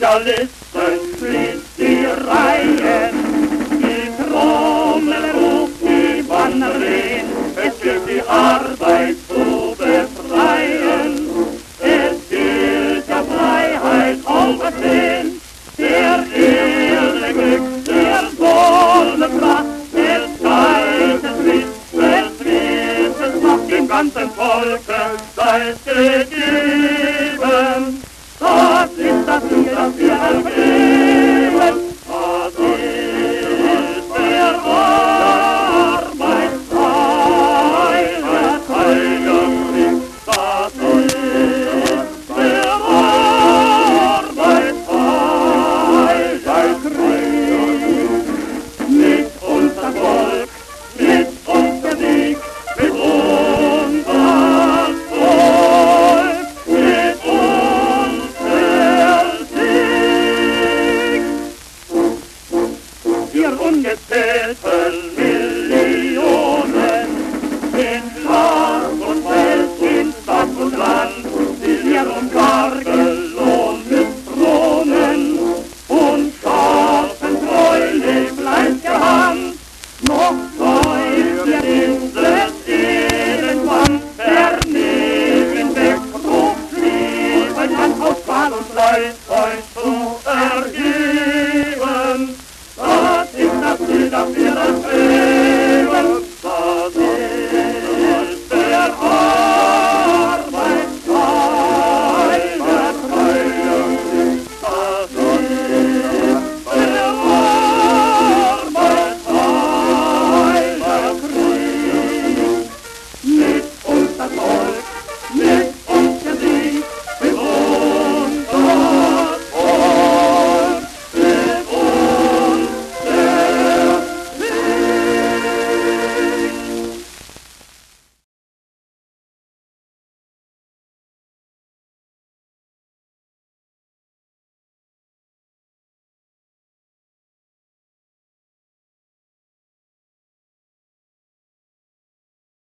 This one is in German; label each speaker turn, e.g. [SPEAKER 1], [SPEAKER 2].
[SPEAKER 1] Sozialisten schließt die Reihen. Die Trommel ruft, die Banner es gilt die Arbeit zu befreien. Es gilt der Freiheit auferstehen, der Erde Glück, der Sonne Pracht, des Geistes Licht, des Wissens Macht dem ganzen Volke, sei es ungezählten Millionen. In Schaf und Feld, in Stadt und Land, Silvier und Kargel und Kronen und scharfen Treue bleibt geheim. Noch läuft ihr Insel irgendwann der Neben weg, Ruf, ein Land aus Bahn und Leid.